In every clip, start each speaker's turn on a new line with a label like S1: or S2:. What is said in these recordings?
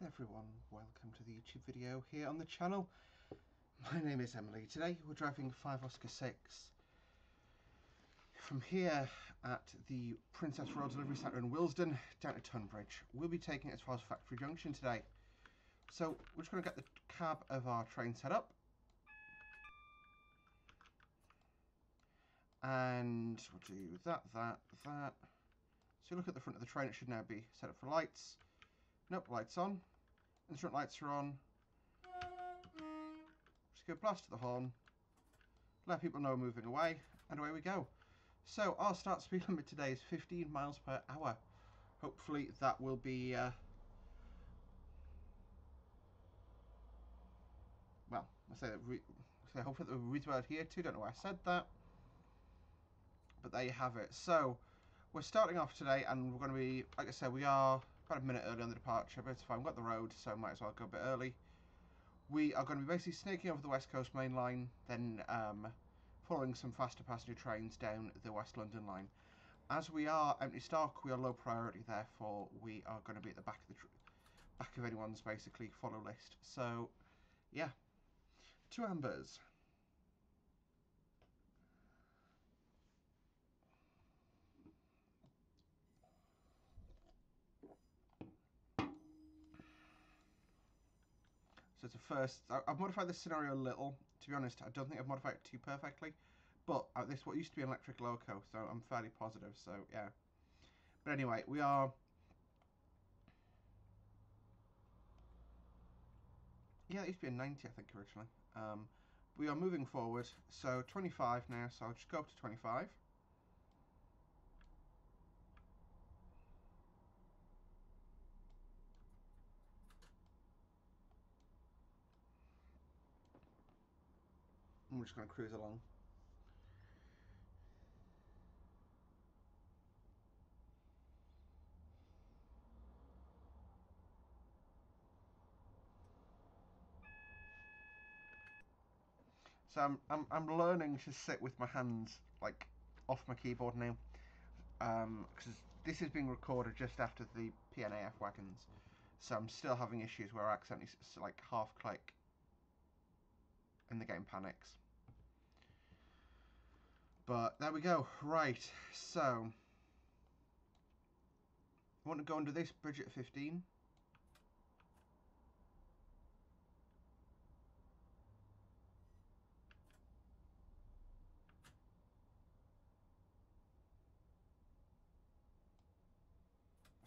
S1: there everyone, welcome to the YouTube video here on the channel. My name is Emily. Today we're driving 5 Oscar 6 from here at the Princess Royal Delivery Centre in Willesden down to Tonbridge. We'll be taking it as far as Factory Junction today. So we're just going to get the cab of our train set up. And we'll do that, that, that. So look at the front of the train, it should now be set up for lights. Nope, lights on. Instrument lights are on. Just go blast to the horn. Let people know we're moving away. And away we go. So our start speed limit today is 15 miles per hour. Hopefully that will be... Uh, well, I say that say hopefully the reads here too. Don't know why I said that. But there you have it. So we're starting off today and we're going to be, like I said, we are about a minute early on the departure, but it's fine. We've got the road, so might as well go a bit early. We are going to be basically snaking over the West Coast Main Line, then um, following some faster passenger trains down the West London line. As we are empty stock, we are low priority, therefore we are going to be at the back of the back of anyone's basically follow list. So, yeah, two ambers. So it's first. I've modified this scenario a little. To be honest, I don't think I've modified it too perfectly. But this what used to be an electric loco, so I'm fairly positive. So yeah. But anyway, we are. Yeah, it used to be a 90, I think, originally. Um, we are moving forward. So 25 now, so I'll just go up to 25. Just going to cruise along. So I'm, I'm, I'm learning to sit with my hands like off my keyboard now because um, this is being recorded just after the PNAF wagons so I'm still having issues where I accidentally like half click and the game panics. But there we go. Right, so I want to go under this bridge at 15.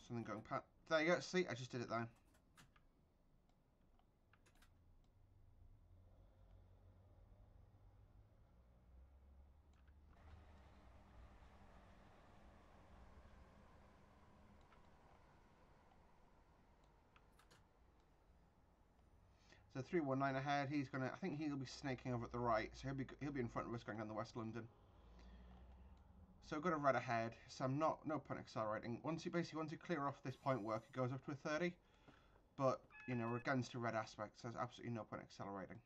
S1: Something going past. There you go. See, I just did it there. So 319 ahead. He's gonna. I think he'll be snaking over at the right. So he'll be he'll be in front of us going down the West London. So we've got a red ahead. So I'm not no point accelerating. Once you basically once you clear off this point work, it goes up to a 30. But you know we're against a red aspect, so there's absolutely no point accelerating.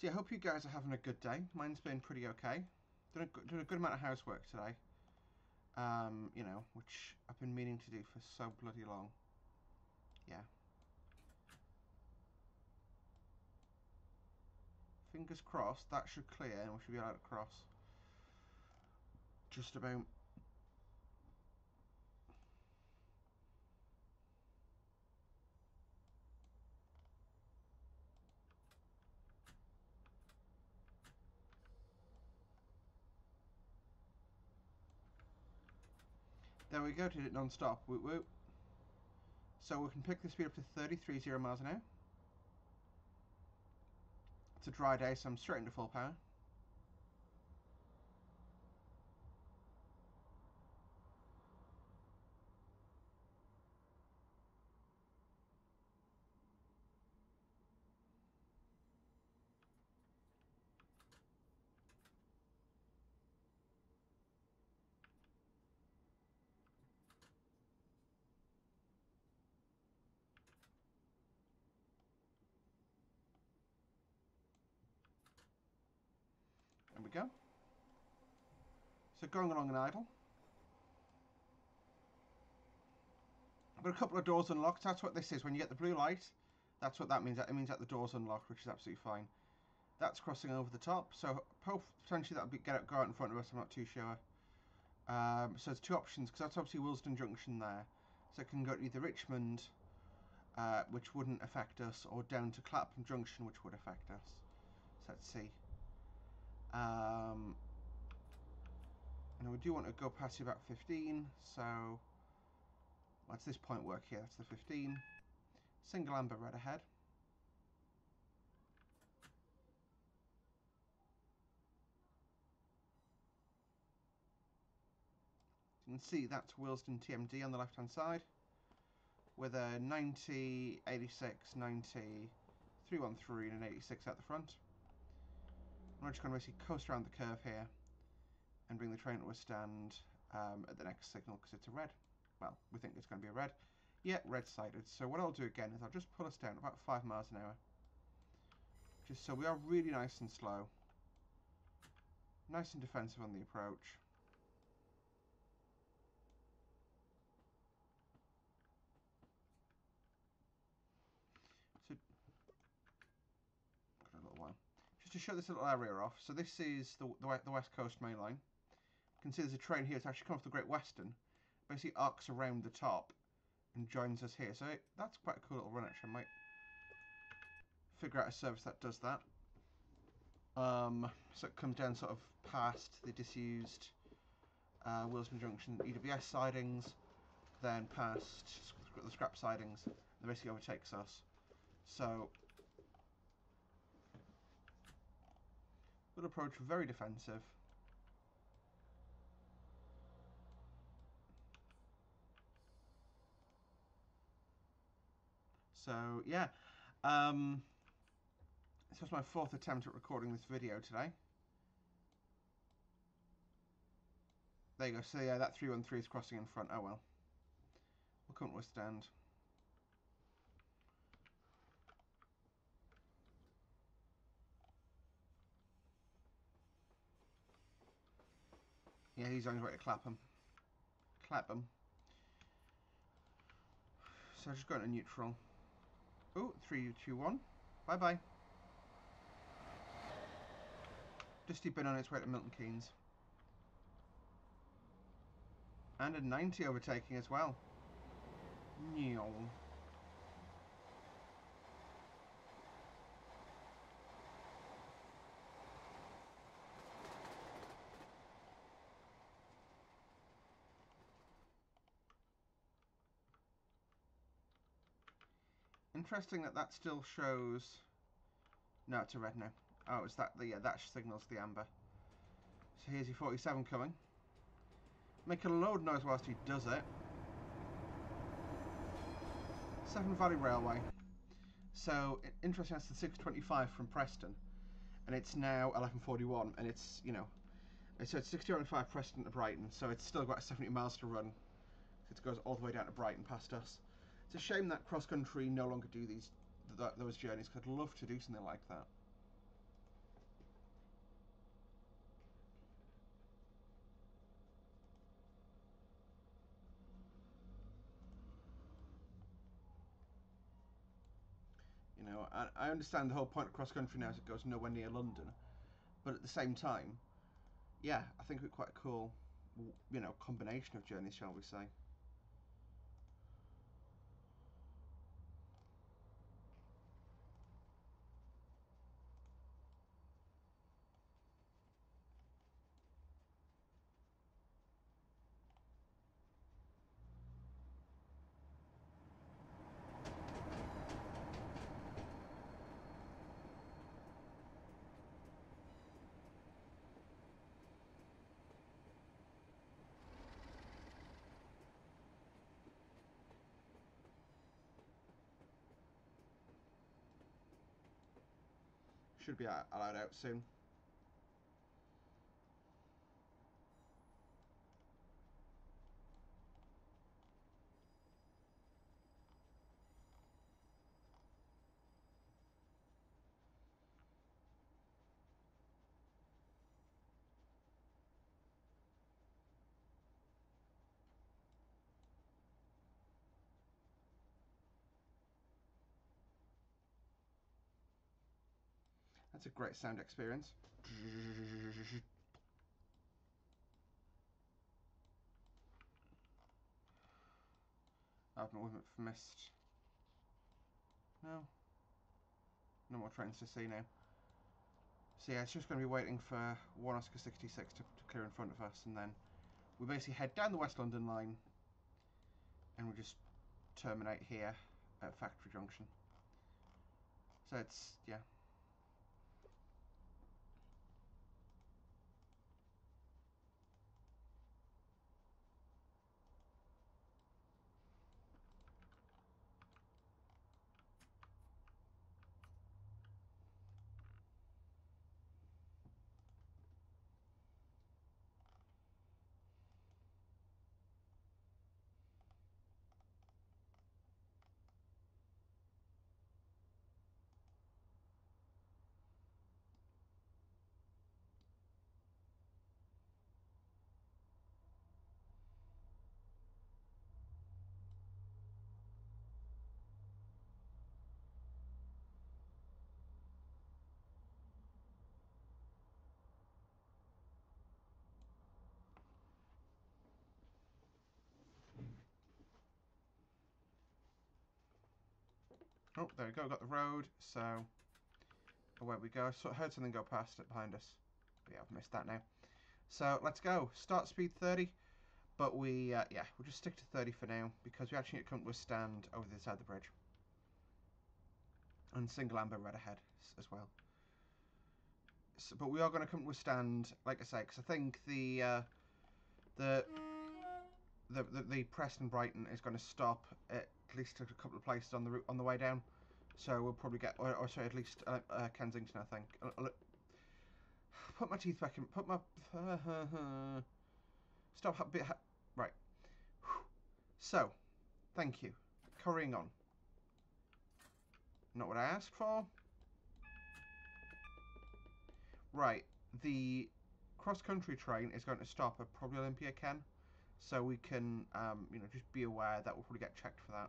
S1: So yeah, I hope you guys are having a good day. Mine's been pretty okay. Doing a, doing a good amount of housework today. Um, you know, which I've been meaning to do for so bloody long. Yeah. Fingers crossed, that should clear and we should be able to cross. Just about There we go, did it non-stop. Whoop whoop. So we can pick the speed up to 33 miles an hour. It's a dry day, so I'm straight into full power. Going along an idle. I've a couple of doors unlocked. That's what this is. When you get the blue light, that's what that means. It means that the door's unlocked, which is absolutely fine. That's crossing over the top. So potentially that'll be get out, go out in front of us. I'm not too sure. Um, so there's two options because that's obviously Willesden Junction there. So it can go to either Richmond, uh, which wouldn't affect us, or down to Clapham Junction, which would affect us. So let's see. Um, and we do want to go past about 15, so what's this point work here? That's the 15. Single amber red ahead. You can see that's Willesden TMD on the left hand side with a 90, 86, 90, 313 and an 86 at the front. we're just going to basically coast around the curve here and bring the train to a stand um, at the next signal because it's a red. Well, we think it's going to be a red. Yeah, red sighted. So what I'll do again is I'll just pull us down about 5 miles an hour. Just so we are really nice and slow. Nice and defensive on the approach. So, got a little while. Just to show this little area off. So this is the, the, the West Coast main line. Can see there's a train here. It's actually come off the Great Western. Basically arcs around the top and joins us here. So that's quite a cool little run actually. I might figure out a service that does that. Um, so it comes down sort of past the disused uh, Willesden Junction EWS sidings, then past the scrap sidings, and basically overtakes us. So, good approach, very defensive. So yeah, um, this was my fourth attempt at recording this video today. There you go. So yeah, that 313 is crossing in front. Oh well. We couldn't withstand. Yeah, he's on his way to Clapham. Clapham. So I just going to neutral. Oh, three, two, one. Bye bye. Dusty been on its way to Milton Keynes. And a 90 overtaking as well. Neil. Interesting that that still shows... No, it's a red now. Oh, it's that, the, yeah, that signals the amber. So here's your 47 coming. Make a load noise whilst he does it. Severn Valley Railway. So, interesting, that's the 625 from Preston. And it's now 1141, and it's, you know, so it's 625 Preston to Brighton, so it's still got 70 miles to run. It goes all the way down to Brighton past us. It's a shame that cross country no longer do these th those journeys. Cause I'd love to do something like that. You know, I, I understand the whole point of cross country now is it goes nowhere near London, but at the same time, yeah, I think it's quite a cool, you know, combination of journeys, shall we say. Should be allowed out soon. That's a great sound experience. I've missed. No. No more trains to see now. So yeah, it's just going to be waiting for one Oscar 66 to, to clear in front of us, and then we basically head down the West London line, and we just terminate here at Factory Junction. So it's, yeah, Oh, there we go. Got the road. So away we go. I heard something go past it behind us. But yeah, I've missed that now. So let's go. Start speed 30. But we, uh, yeah, we'll just stick to 30 for now because we actually can't withstand over the side of the bridge. And single amber red ahead as well. So, but we are going to come to withstand, like I say, because I think the, uh, the, the, the, the Preston Brighton is going to stop at least a couple of places on the route on the way down. So we'll probably get, or, or sorry, at least uh, uh, Kensington, I think. I'll, I'll, put my teeth back in. Put my. Uh, stop. Bit, right. So, thank you. Carrying on. Not what I asked for. Right. The cross-country train is going to stop at probably Olympia Ken. So we can, um, you know, just be aware that we'll probably get checked for that.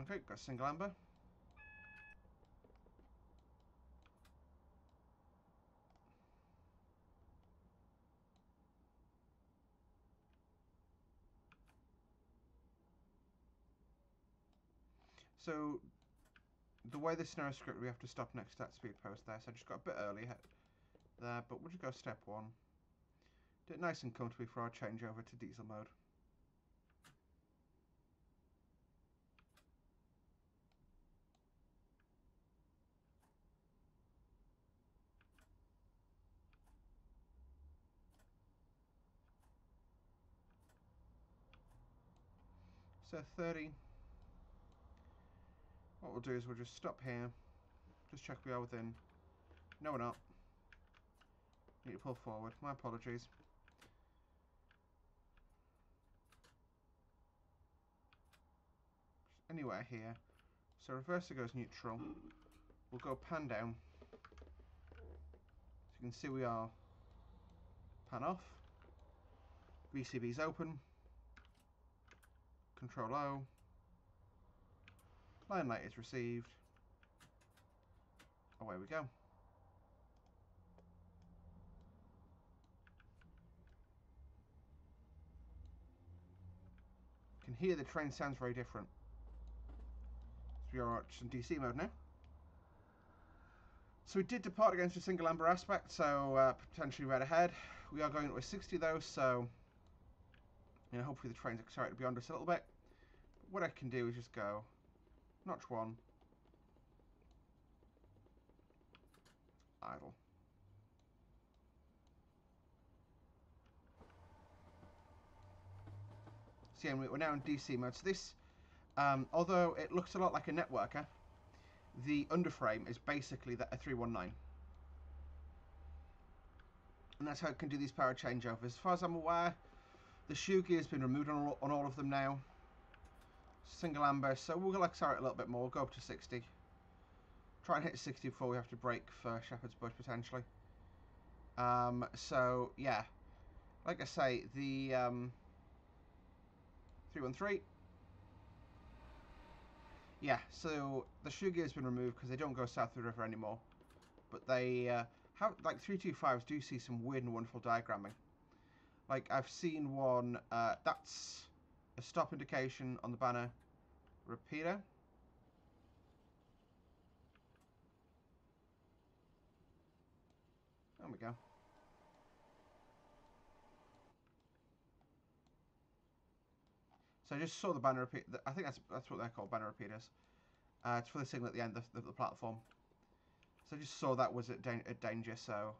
S1: Okay, got single amber. So, the way this narrow script, we have to stop next to that speed post there, so I just got a bit early there, but we'll just go step one. Do it nice and comfortably for our changeover to diesel mode. So 30. What we'll do is we'll just stop here. Just check we are within. No, we're not. Need to pull forward. My apologies. Anywhere here. So reverser goes neutral. We'll go pan down. So you can see we are pan off. VCB's open. Control O. Line light is received. Away we go. Can hear the train sounds very different. So we are in DC mode now. So we did depart against a single amber aspect, so uh, potentially red ahead. We are going to a 60 though, so you know, hopefully the train's accelerated beyond us a little bit what I can do is just go notch one, idle. See, and we're now in DC mode. So this, um, although it looks a lot like a networker, the underframe is basically that a 319. And that's how it can do these power changeovers. As far as I'm aware, the shoe gear has been removed on all, on all of them now single amber, so we'll accelerate a little bit more, go up to 60. Try and hit 60 before we have to break for Shepherd's Bush, potentially. Um, so, yeah. Like I say, the um, 313. Yeah, so the shoe gear's been removed because they don't go south of the river anymore. But they uh, have, like 325s do see some weird and wonderful diagramming. Like I've seen one, uh, that's a stop indication on the banner repeater. There we go. So I just saw the banner repeat. I think that's that's what they're called, banner repeaters. Uh, it's for the signal at the end of the, the platform. So I just saw that was at, at danger. So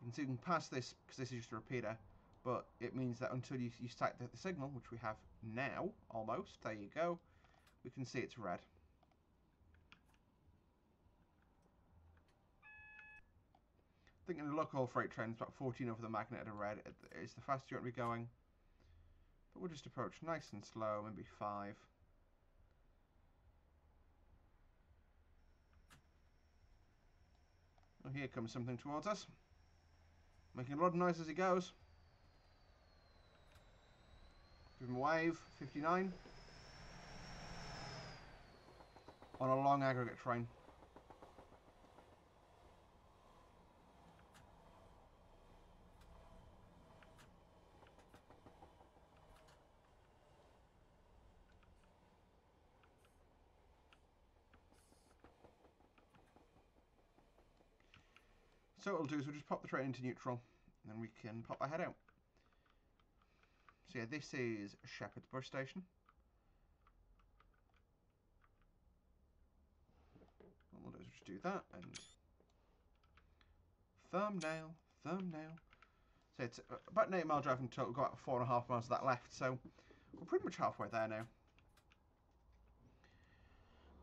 S1: you can see you can pass this because this is just a repeater, but it means that until you you start the, the signal, which we have now almost. There you go. We can see it's red. I think in a local freight train, it's about 14 over the magnet at red. It's the faster you want to be going. But we'll just approach nice and slow, maybe five. Well, here comes something towards us. Making a lot of noise as he goes. A wave, 59. On a long aggregate train. So what we'll do is we'll just pop the train into neutral, and then we can pop our head out. So yeah, this is Shepherd's Bush Station. What we'll do is just do that, and thumbnail, thumbnail. So it's about an 8 mile drive in total, we've got about four and a half miles of that left, so we're pretty much halfway there now.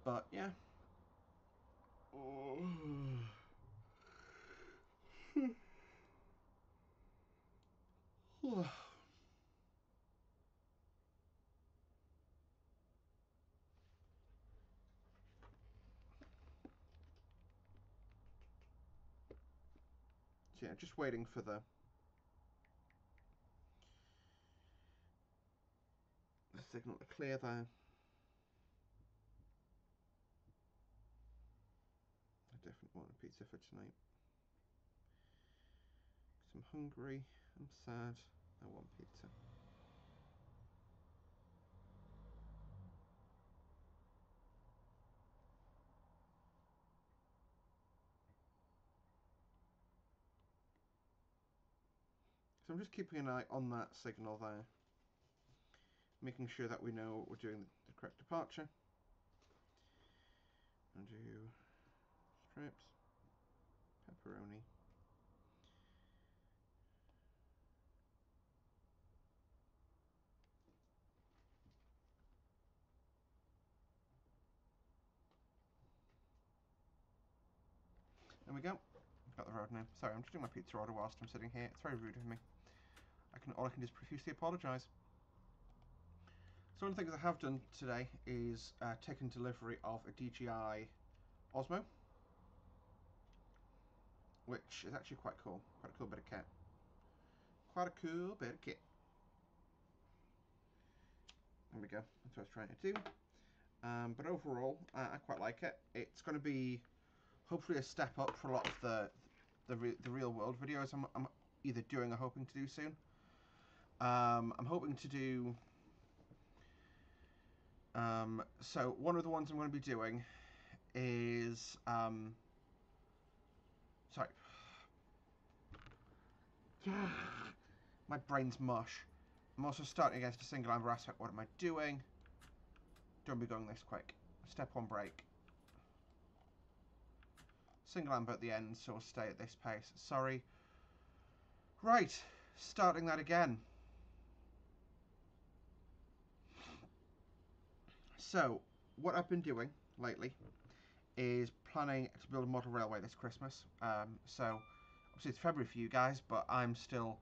S1: But yeah. Yeah, just waiting for the the signal to clear there. I definitely want a pizza for tonight. I'm hungry, I'm sad, I want pizza. Just keeping an eye on that signal there, making sure that we know we're doing the correct departure. And do strips, pepperoni. There we go. Got the road now. Sorry, I'm just doing my pizza order whilst I'm sitting here. It's very rude of me. Can all I can just profusely apologise. So one of the things I have done today is uh, taken delivery of a DJI Osmo, which is actually quite cool. Quite a cool bit of kit. Quite a cool bit of kit. There we go. That's what I was trying to do. Um, but overall, uh, I quite like it. It's going to be hopefully a step up for a lot of the the, re the real world videos I'm, I'm, either doing or hoping to do soon. Um, I'm hoping to do. Um, so one of the ones I'm going to be doing is um, sorry. My brain's mush. I'm also starting against a single amber aspect. What am I doing? Don't be going this quick. Step one break. Single amber at the end, so we'll stay at this pace. Sorry. Right, starting that again. So, what I've been doing lately is planning to build a model railway this Christmas. Um, so, obviously it's February for you guys, but I'm still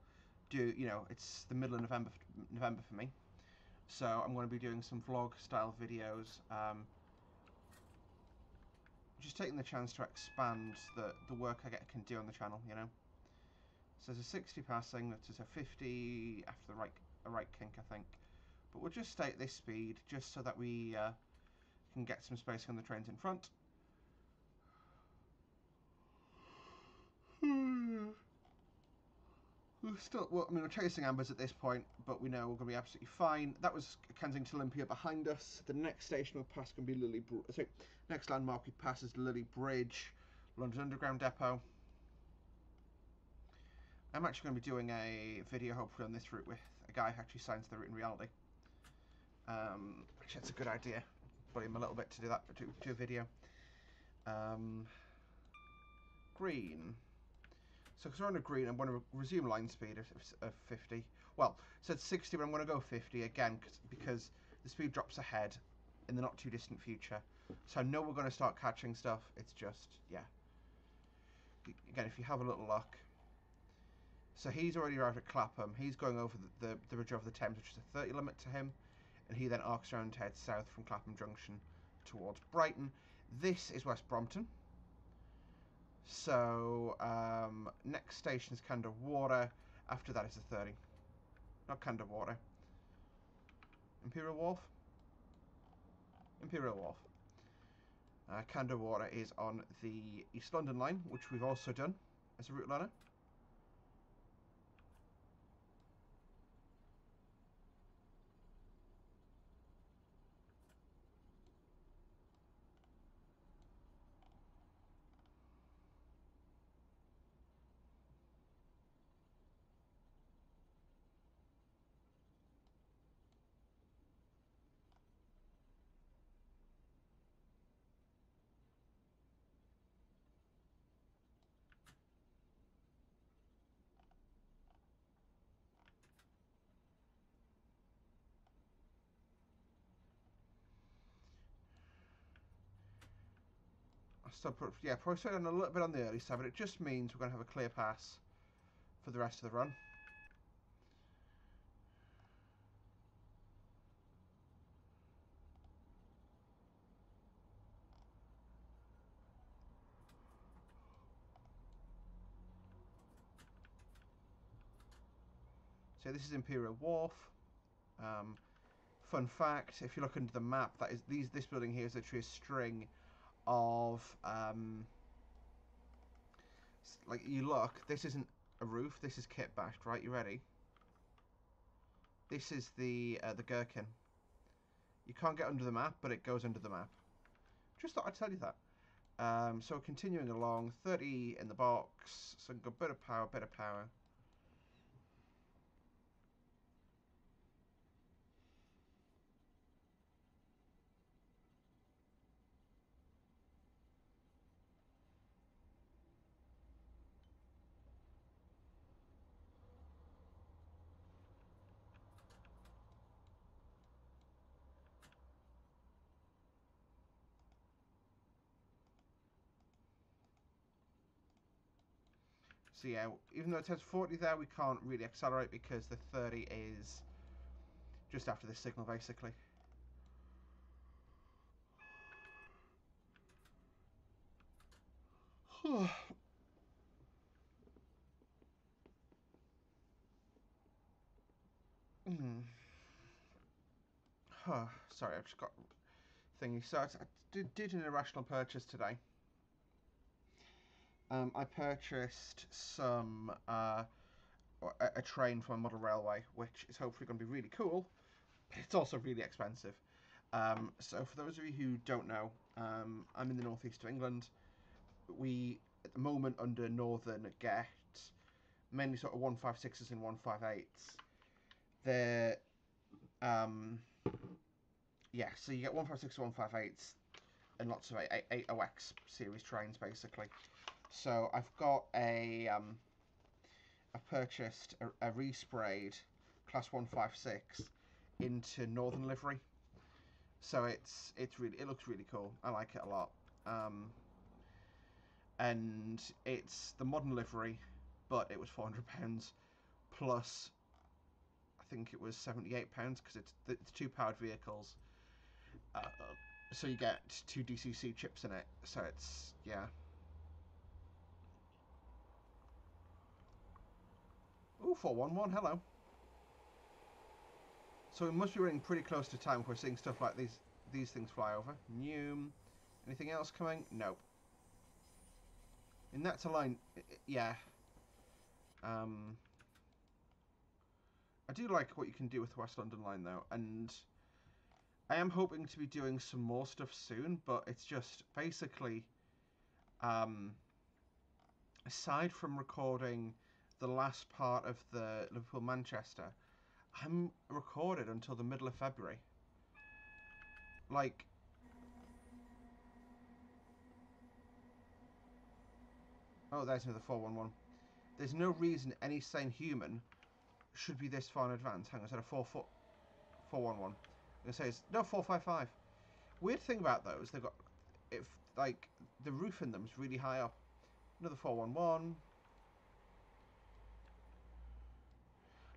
S1: do you know it's the middle of November November for me. So I'm going to be doing some vlog style videos. Um, just taking the chance to expand the, the work I get can do on the channel, you know. So there's a 60 passing, that's a 50 after the right, a right kink, I think. But we'll just stay at this speed, just so that we uh, can get some spacing on the trains in front. We're still, well, I mean, we're chasing ambers at this point, but we know we're going to be absolutely fine. That was Kensington Olympia behind us. The next station we'll pass can be Lillie. Br- sorry, next landmark we pass is Lillie Bridge, London Underground Depot. I'm actually going to be doing a video, hopefully, on this route with a guy who actually signs the route in reality. Um, actually, that's a good idea. Bully him a little bit to do that, to do a video. Um, green. So because we're on a green, I'm going to resume line speed of, of 50. Well, said 60, but I'm going to go 50 again cause, because the speed drops ahead in the not too distant future. So I know we're going to start catching stuff. It's just, yeah. Again, if you have a little luck. So he's already arrived at Clapham. He's going over the, the, the Bridge over the Thames, which is a 30 limit to him. And he then arcs around and heads south from Clapham Junction towards Brighton. This is West Brompton. So um, next station is Canada Water. After that is the 30. Not Canada Water. Imperial Wharf. Imperial Wharf. Uh, Water is on the East London line, which we've also done as a route learner. So yeah, probably starting a little bit on the early side, but it just means we're going to have a clear pass for the rest of the run. So this is Imperial Wharf. Um, fun fact: if you look under the map, that is these this building here is literally a string of um, like you look. This isn't a roof. This is kit bashed. Right, you ready? This is the uh, the gherkin. You can't get under the map, but it goes under the map. Just thought I'd tell you that. Um, so continuing along, 30 in the box. So a bit of power, bit of power. So yeah, even though it says 40 there, we can't really accelerate because the 30 is just after the signal, basically. Hmm. Huh. Sorry, I've just got thingy. So I did, did an irrational purchase today um, I purchased some uh, a, a, train from a model railway, which is hopefully going to be really cool. It's also really expensive. Um, so for those of you who don't know, um, I'm in the northeast of England. We at the moment under Northern get mainly sort of 156s and 158s. They're um, yeah, so you get 156 158s and lots of 8OX series trains basically. So I've got a, um, I purchased a, a resprayed class 156 into Northern livery. So it's it's really it looks really cool. I like it a lot. Um, and it's the modern livery, but it was four hundred pounds plus. I think it was seventy eight pounds because it's it's two powered vehicles. Uh, so you get two DCC chips in it. So it's yeah. Ooh, 411, hello. So we must be running pretty close to time if we're seeing stuff like these these things fly over. New. Anything else coming? Nope. And that's a line, yeah. Um, I do like what you can do with West London Line though, and I am hoping to be doing some more stuff soon, but it's just basically, um, aside from recording the last part of the Liverpool Manchester, I'm recorded until the middle of February. Like, oh, there's another 411. There's no reason any sane human should be this far in advance. Hang on, is that a 4 foot 411? I'm gonna say it's no 455. Weird thing about those, they've got if like the roof in them is really high up. Another 411.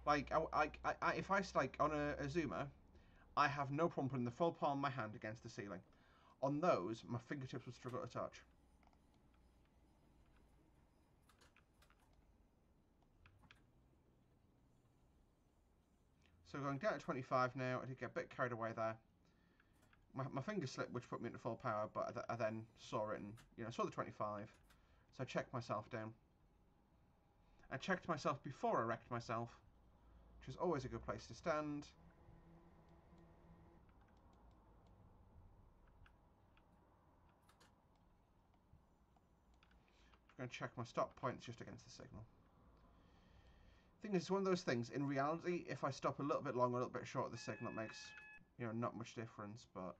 S1: Like, I, I, I, if I like on a, a zoomer, I have no problem putting the full palm of my hand against the ceiling. On those, my fingertips would struggle to touch. So going down to 25 now. I did get a bit carried away there. My, my finger slipped, which put me into full power, but I, I then saw it and, you know, saw the 25. So I checked myself down. I checked myself before I wrecked myself, which is always a good place to stand. I'm going to check my stop points just against the signal I think it's one of those things. In reality, if I stop a little bit long, a little bit short, the signal makes, you know, not much difference. But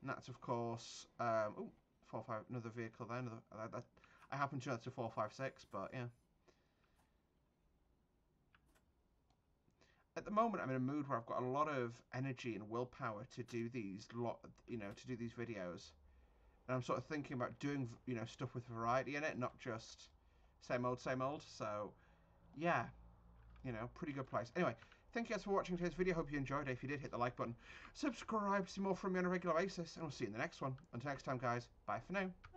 S1: and that's of course, um, oh, four five, another vehicle there. Another, uh, that, I happen to know it's a four five six, but yeah. At the moment, I'm in a mood where I've got a lot of energy and willpower to do these lot, you know, to do these videos and I'm sort of thinking about doing you know stuff with variety in it, not just same old, same old. So yeah, you know, pretty good place. Anyway, thank you guys for watching today's video. Hope you enjoyed it. If you did, hit the like button, subscribe to see more from me on a regular basis, and we'll see you in the next one. Until next time, guys. Bye for now.